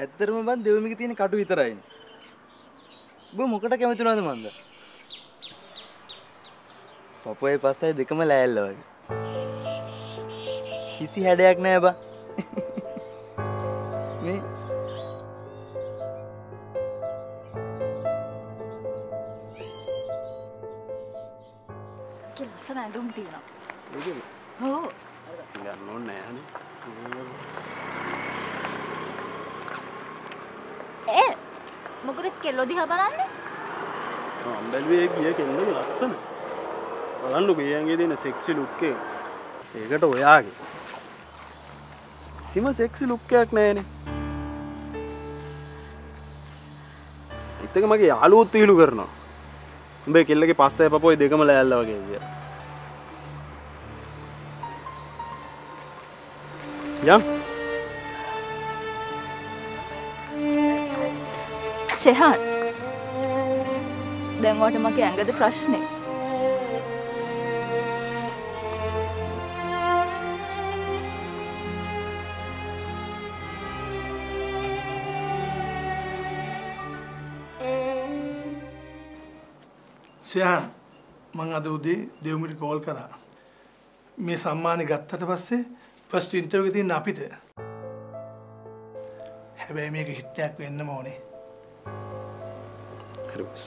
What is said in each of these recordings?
ඇත්තරම බන් දෙවමික තියෙන කටු විතරයින බ මොකට කැමතිනවද මන්ද? පපොය පස්සයි දෙකම ලෑල්ල වගේ. කිසි හැඩයක් නෑ බා. මේ ලස්සන ඇඳුම් තියෙනවා. හෝ ගන්න ඕන්න මොකද කෙල්ලො දිහා බලන්නේ? අම්බැල්වේ ගිය කෙල්ලක ලස්සන. බලන්නු කියන්ගේ තියෙන සෙක්සි ලුක්කේ ඒකට ඔයාගේ. සිම සෙක්සි ලුක්කයක් නෑනේ එත්තක මගේ යාලුවොත් විහිලු කරනවා. උඹේ කෙල්ලගේ පස්සය පපොයි දෙකම ලෑල්ල වගේ කිය යම්. ෂෙහන් දැන්වට මගේ ඇඟද ප්‍රශ්නය සයහන් මං අද උදේ දෙවමිට කෝල් කරා. මේ සම්මානය ගත්තට පස්සේ ෆස්ට ඉන්ටර්ව තින් අපිට. හැබැයි මේක හිට්ටයක් වෙන්න ඕනේ. හරිස්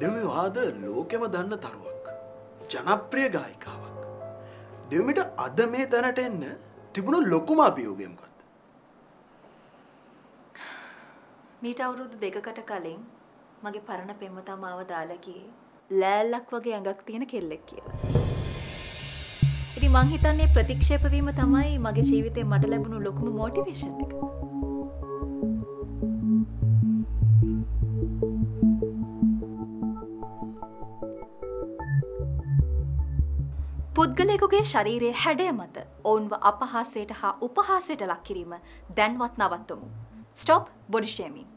දෙවමි වාද ලෝකෙම දන්න තරුවක් ජනප්‍රිය ගායිකාවක් දෙවමිට අද මේ තැනට එන්න තිබුණු ලොකුම අභියෝගයමකත් මීට අවුරුදු දෙකකට කලින් මගේ පරණ පෙම්වතා මාව දාලකි ලෑල්ලක් වගේ ඇඟක් තියෙන කෙල්ලෙක් කියව. ඉති මං හිතන්නේ ප්‍රතික්ෂේපවීම තමයි මගේ ජීවිතය මට ලැබුණු ලොකුම මෝටිවේෂන් එක. පුද්ගලයෙකුගේ ශරීරයේ හැඩය මත ඔවුන්ව අපහාසයට හා උපහාසයට ලක් කිරීම දැන්වත් නවත්වමු. Stop body shaming.